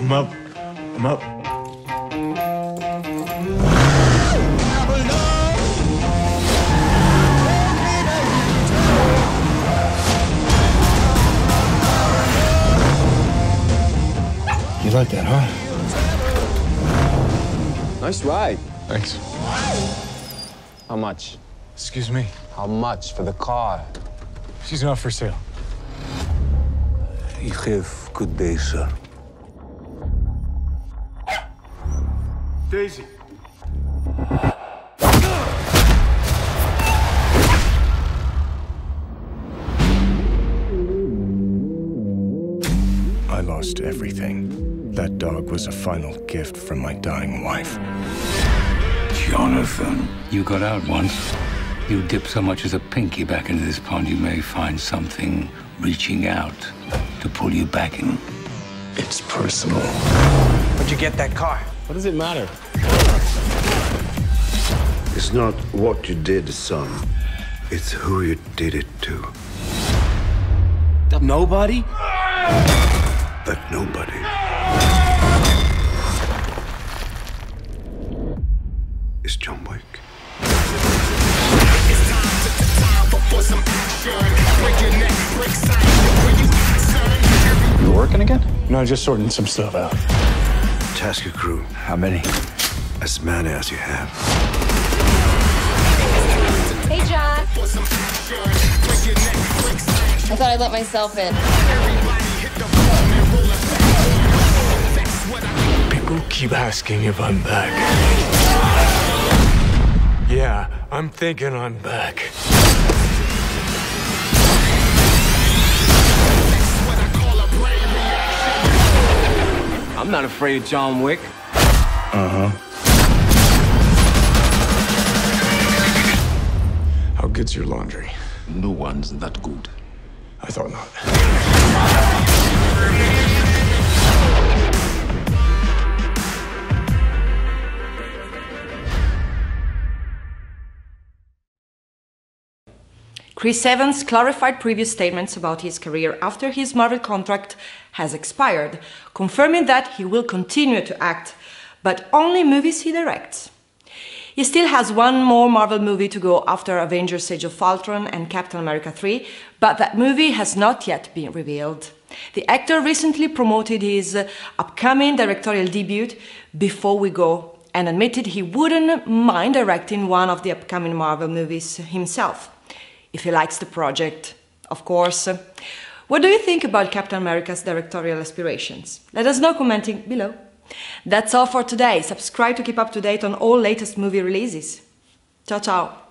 I'm up. I'm up. You like that, huh? Nice ride. Thanks. How much? Excuse me. How much for the car? She's not for sale. Ik geef good day, sir. Daisy. I lost everything. That dog was a final gift from my dying wife. Jonathan, you got out once. You dip so much as a pinky back into this pond, you may find something reaching out to pull you back in. It's personal. Where'd you get that car? What does it matter? It's not what you did, son. It's who you did it to. Nobody? That nobody is John Wick. You working again? No, just sorting some stuff out. Task your crew. How many? As many as you have. Hey, John. I thought I'd let myself in. People keep asking if I'm back. Yeah, I'm thinking I'm back. I'm not afraid of John Wick. Uh huh. How good's your laundry? No one's that good. I thought not. Chris Evans clarified previous statements about his career after his Marvel contract has expired, confirming that he will continue to act, but only movies he directs. He still has one more Marvel movie to go after Avengers Age of Ultron and Captain America 3, but that movie has not yet been revealed. The actor recently promoted his upcoming directorial debut, Before We Go, and admitted he wouldn't mind directing one of the upcoming Marvel movies himself, if he likes the project, of course. What do you think about Captain America's directorial aspirations? Let us know commenting below. That's all for today. Subscribe to keep up to date on all latest movie releases. Ciao ciao.